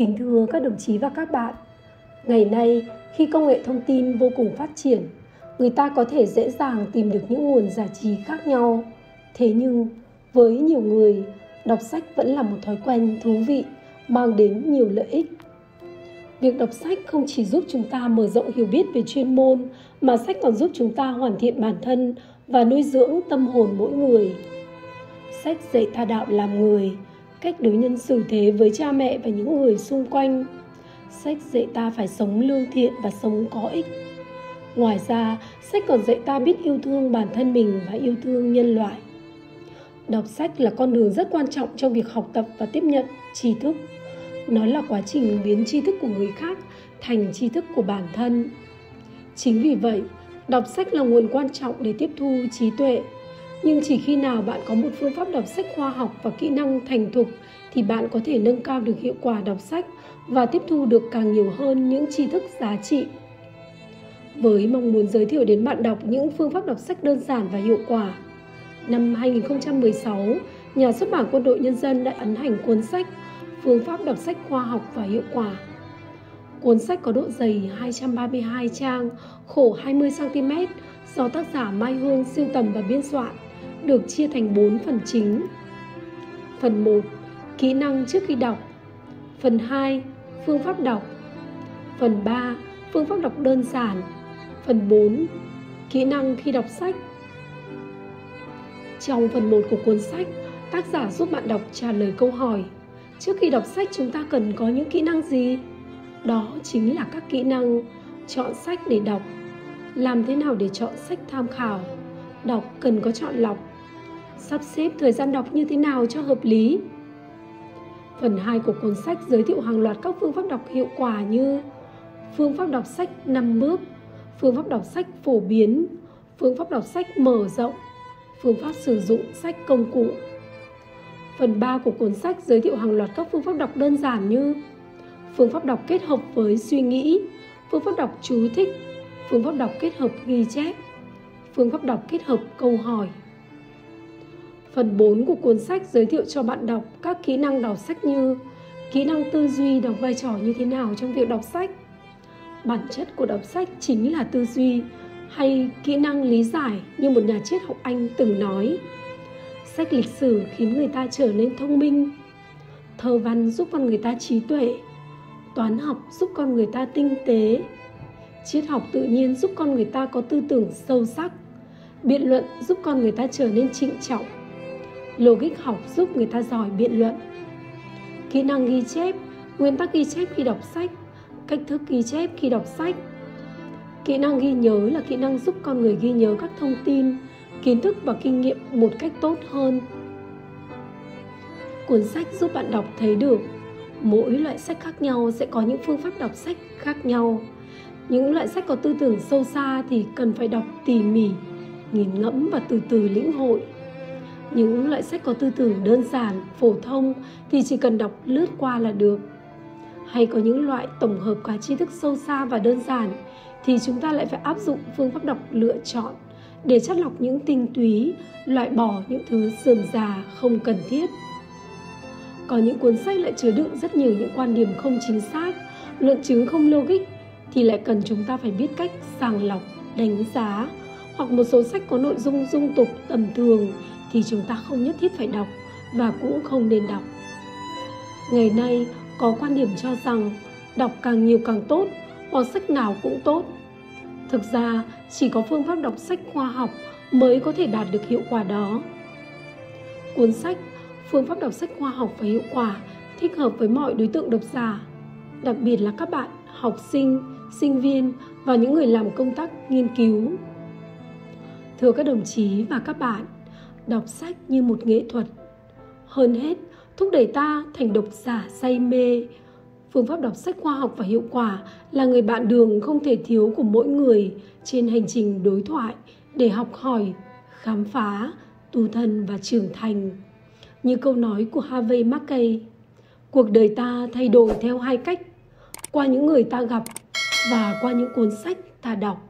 Kính thưa các đồng chí và các bạn, ngày nay khi công nghệ thông tin vô cùng phát triển, người ta có thể dễ dàng tìm được những nguồn giải trí khác nhau. Thế nhưng, với nhiều người, đọc sách vẫn là một thói quen thú vị, mang đến nhiều lợi ích. Việc đọc sách không chỉ giúp chúng ta mở rộng hiểu biết về chuyên môn, mà sách còn giúp chúng ta hoàn thiện bản thân và nuôi dưỡng tâm hồn mỗi người. Sách dạy ta đạo làm người, cách đối nhân xử thế với cha mẹ và những người xung quanh. Sách dạy ta phải sống lương thiện và sống có ích. Ngoài ra, sách còn dạy ta biết yêu thương bản thân mình và yêu thương nhân loại. Đọc sách là con đường rất quan trọng trong việc học tập và tiếp nhận tri thức. Nó là quá trình biến tri thức của người khác thành tri thức của bản thân. Chính vì vậy, đọc sách là nguồn quan trọng để tiếp thu trí tuệ, nhưng chỉ khi nào bạn có một phương pháp đọc sách khoa học và kỹ năng thành thục thì bạn có thể nâng cao được hiệu quả đọc sách và tiếp thu được càng nhiều hơn những tri thức giá trị. Với mong muốn giới thiệu đến bạn đọc những phương pháp đọc sách đơn giản và hiệu quả, năm 2016, nhà xuất bản Quân đội Nhân dân đã ấn hành cuốn sách Phương pháp đọc sách khoa học và hiệu quả. Cuốn sách có độ dày 232 trang, khổ 20 cm do tác giả Mai Hương siêu tầm và biên soạn được chia thành 4 phần chính. Phần 1. Kỹ năng trước khi đọc. Phần 2. Phương pháp đọc. Phần 3. Phương pháp đọc đơn giản. Phần 4. Kỹ năng khi đọc sách. Trong phần 1 của cuốn sách, tác giả giúp bạn đọc trả lời câu hỏi Trước khi đọc sách chúng ta cần có những kỹ năng gì? Đó chính là các kỹ năng chọn sách để đọc, làm thế nào để chọn sách tham khảo, đọc cần có chọn lọc, sắp xếp thời gian đọc như thế nào cho hợp lý. Phần 2 của cuốn sách giới thiệu hàng loạt các phương pháp đọc hiệu quả như phương pháp đọc sách 5 bước, phương pháp đọc sách phổ biến, phương pháp đọc sách mở rộng, phương pháp sử dụng sách công cụ. Phần 3 của cuốn sách giới thiệu hàng loạt các phương pháp đọc đơn giản như phương pháp đọc kết hợp với suy nghĩ, phương pháp đọc chú thích, phương pháp đọc kết hợp ghi chép, phương pháp đọc kết hợp câu hỏi. Phần 4 của cuốn sách giới thiệu cho bạn đọc các kỹ năng đọc sách như kỹ năng tư duy đóng vai trò như thế nào trong việc đọc sách, bản chất của đọc sách chính là tư duy hay kỹ năng lý giải như một nhà triết học Anh từng nói. Sách lịch sử khiến người ta trở nên thông minh, thơ văn giúp con người ta trí tuệ, toán học giúp con người ta tinh tế, triết học tự nhiên giúp con người ta có tư tưởng sâu sắc, biện luận giúp con người ta trở nên trịnh trọng, logic học giúp người ta giỏi biện luận. Kỹ năng ghi chép, nguyên tắc ghi chép khi đọc sách, cách thức ghi chép khi đọc sách. Kỹ năng ghi nhớ là kỹ năng giúp con người ghi nhớ các thông tin, kiến thức và kinh nghiệm một cách tốt hơn. Cuốn sách giúp bạn đọc thấy được mỗi loại sách khác nhau sẽ có những phương pháp đọc sách khác nhau. Những loại sách có tư tưởng sâu xa thì cần phải đọc tỉ mỉ, nghiền ngẫm và từ từ lĩnh hội. Những loại sách có tư tưởng đơn giản, phổ thông thì chỉ cần đọc lướt qua là được hay có những loại tổng hợp cả tri thức sâu xa và đơn giản thì chúng ta lại phải áp dụng phương pháp đọc lựa chọn để chắt lọc những tinh túy, loại bỏ những thứ sườm già không cần thiết. Có những cuốn sách lại chứa đựng rất nhiều những quan điểm không chính xác, luận chứng không logic thì lại cần chúng ta phải biết cách sàng lọc, đánh giá hoặc một số sách có nội dung dung tục tầm thường thì chúng ta không nhất thiết phải đọc và cũng không nên đọc. Ngày nay, có quan điểm cho rằng đọc càng nhiều càng tốt hoặc sách nào cũng tốt. Thực ra chỉ có phương pháp đọc sách khoa học mới có thể đạt được hiệu quả đó. Cuốn sách phương pháp đọc sách khoa học và hiệu quả thích hợp với mọi đối tượng độc giả đặc biệt là các bạn học sinh sinh viên và những người làm công tác nghiên cứu. Thưa các đồng chí và các bạn đọc sách như một nghệ thuật hơn hết thúc đẩy ta thành độc giả say mê. Phương pháp đọc sách khoa học và hiệu quả là người bạn đường không thể thiếu của mỗi người trên hành trình đối thoại để học hỏi, khám phá, tu thân và trưởng thành. Như câu nói của Harvey Mackay, cuộc đời ta thay đổi theo hai cách, qua những người ta gặp và qua những cuốn sách ta đọc.